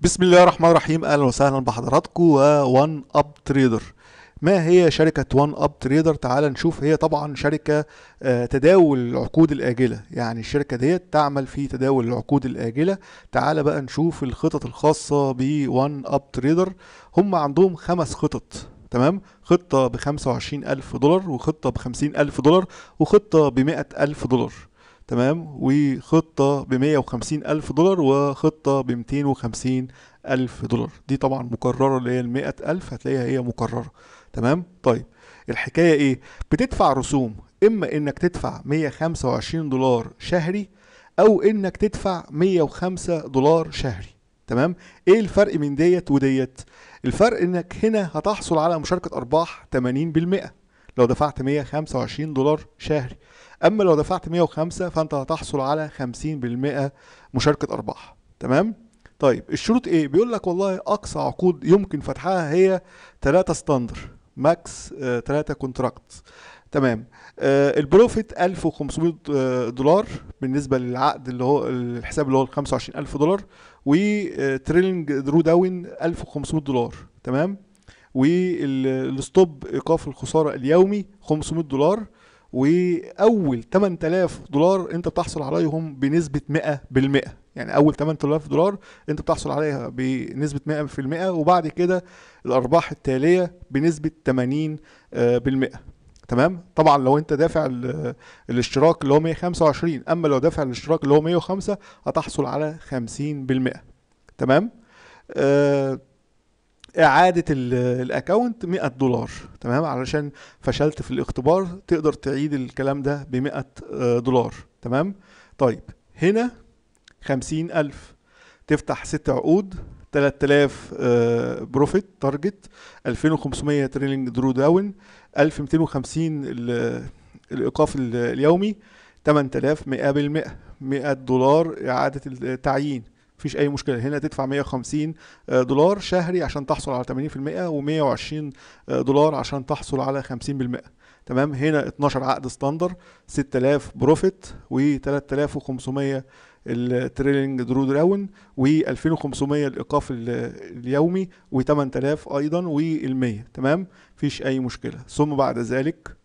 بسم الله الرحمن الرحيم. أهلا وسهلا بحضراتكم و OneUp Trader ما هي شركة OneUp Trader تعال نشوف. هي طبعا شركة آه، تداول العقود الآجلة. يعني الشركة ديت تعمل في تداول العقود الآجلة. تعال بقى نشوف الخطط الخاصة ب OneUp Trader هم عندهم خمس خطط تمام؟ خطة وعشرين ألف دولار وخطة بخمسين ألف دولار وخطة بمائة ألف دولار. تمام؟ وخطة بمية وخمسين ألف دولار وخطة بمتين وخمسين ألف دولار. دي طبعا مكررة اللي هي المائة ألف هتلاقيها هي مكررة. تمام؟ طيب الحكاية إيه؟ بتدفع رسوم إما إنك تدفع 125 دولار شهري أو إنك تدفع 105 دولار شهري. تمام؟ إيه الفرق من ديت وديت؟ الفرق إنك هنا هتحصل على مشاركة أرباح 80% لو دفعت 125 دولار شهري. أما لو دفعت 105 فأنت هتحصل على 50% مشاركة أرباح. تمام؟ طيب الشروط إيه؟ بيقول لك والله أقصى عقود يمكن فتحها هي 3 standard max 3 contract تمام. آه ال profit 1500 آه، دولار بالنسبة للعقد اللي هو الحساب اللي هو ال 25000 دولار و trailing drawdown 1500 دولار. تمام؟ والستوب إيقاف الخسارة اليومي 500 دولار وأول 8000 دولار أنت بتحصل عليهم بنسبة 100% يعني أول 8000 دولار أنت بتحصل عليها بنسبة 100% وبعد كده الأرباح التالية بنسبة 80 آه، بالمئة تمام؟ طبعا لو أنت دافع ال- الاشتراك اللي هو 125 أما لو دافع الاشتراك اللي هو 105 هتحصل على 50% تمام؟ آه إعادة ال- ال account 100 دولار تمام؟ علشان فشلت في الاختبار تقدر تعيد الكلام ده ب 100 آه، دولار تمام؟ طيب هنا خمسين ألف تفتح ست عقود 3000 آه، profit target 2500 trailing drawdown 1250 ال- الإيقاف ال- اليومي 8000 100 بالمئة 100 دولار إعادة التعيين. مفيش أي مشكلة. هنا تدفع 150 آه، دولار شهري عشان تحصل على 80% و120 دولار عشان تحصل على 50% تمام؟ هنا 12 عقد standard 6000 profit و3500 ال trailing drawdown و2500 الإيقاف ال- اليومي و8000 أيضا وال100 تمام؟ مفيش أي مشكلة. ثم بعد ذلك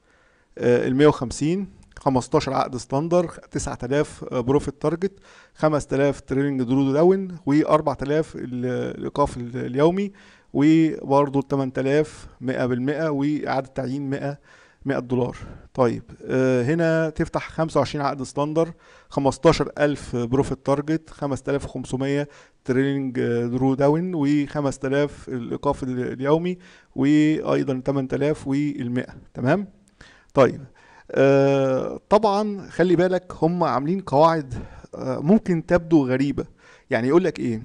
ال 150 15 عقد standard 9000 profit target 5000 trailing drawdown و4000 الإيقاف ال- اليومي وبرضه 8000 100% وإعادة تعيين 100 100 دولار. طيب آه، هنا تفتح 25 عقد standard 15000 profit target 5500 trailing drawdown و5000 الإيقاف ال- اليومي وأيضا 8000 وال100 تمام؟ طيب آه طبعا خلي بالك هم عاملين قواعد آه ممكن تبدو غريبة. يعني يقول لك إيه؟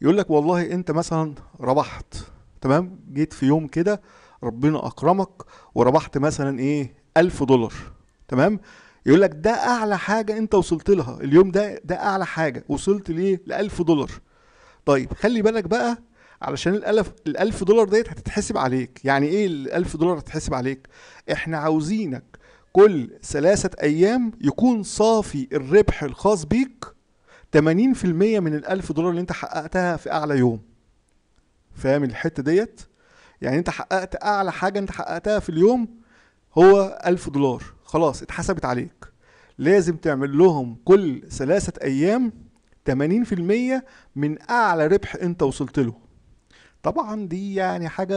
يقول لك والله أنت مثلا ربحت تمام؟ جيت في يوم كده ربنا أكرمك وربحت مثلا إيه؟ ألف دولار تمام؟ يقول لك ده أعلى حاجة أنت وصلت لها. اليوم ده ده أعلى حاجة وصلت ليه؟ لألف دولار. طيب خلي بالك بقى علشان الألف الألف دولار ديت هتتحسب عليك. يعني إيه الألف دولار هتتحسب عليك؟ إحنا عاوزينك كل ثلاثة أيام يكون صافي الربح الخاص بيك 80% من الألف دولار اللي أنت حققتها في أعلى يوم. فاهم الحتة ديت؟ يعني أنت حققت أعلى حاجة أنت حققتها في اليوم هو ألف دولار. خلاص اتحسبت عليك. لازم تعمل لهم كل ثلاثة أيام 80% من أعلى ربح أنت وصلت له. طبعا دي يعني حاجة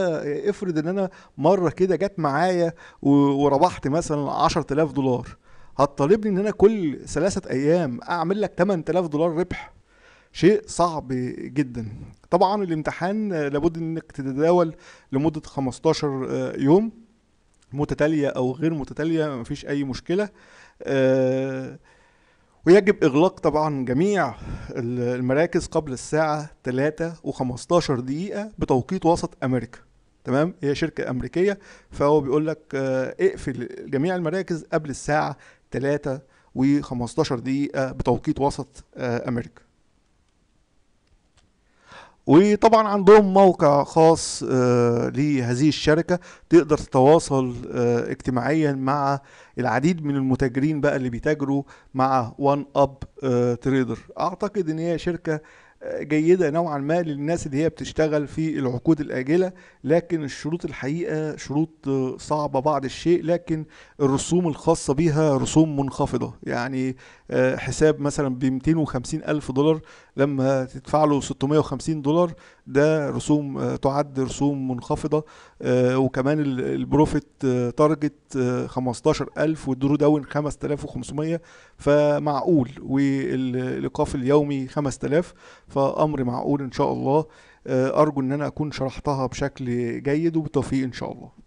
افرض إن أنا مرة كده جت معايا وربحت مثلا 10000 دولار هتطالبني إن أنا كل ثلاثة أيام أعمل لك 8000 دولار ربح؟ شيء صعب جدا. طبعا الامتحان لابد إنك تتداول لمدة 15 آه، يوم متتالية أو غير متتالية مفيش أي مشكلة آه، ويجب إغلاق طبعا جميع ال- المراكز قبل الساعة 3 و15 دقيقة بتوقيت وسط أمريكا. تمام؟ هي شركة أمريكية فهو بيقول لك آه، اقفل جميع المراكز قبل الساعة 3 و15 دقيقة بتوقيت وسط آه، أمريكا. وطبعا عندهم موقع خاص آه، لهذه الشركة تقدر تتواصل آه، اجتماعيا مع العديد من المتاجرين بقى اللي بيتاجروا مع OneUp Trader أعتقد إن هي شركة جيدة نوعا ما للناس اللي هي بتشتغل في العقود الآجلة لكن الشروط الحقيقة شروط صعبة بعض الشيء لكن الرسوم الخاصة بيها رسوم منخفضة. يعني آه، حساب مثلا ب 250 ألف دولار لما تدفع له 650 دولار ده رسوم آه، تعد رسوم منخفضة آه، وكمان ال- ال profit آه، target آه، 15000 وال drawdown 5500 فمعقول. والإيقاف اليومي 5000 فأمر معقول إن شاء الله. أرجو إن أنا أكون شرحتها بشكل جيد وبالتوفيق إن شاء الله.